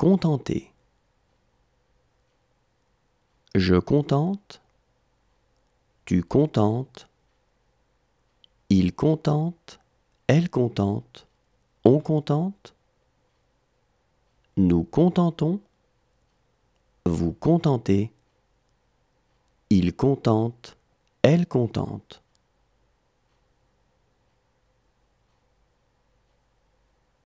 contenter. Je contente, tu contentes, il contente, elle contente, on contente, nous contentons, vous contentez, il contente, elle contente.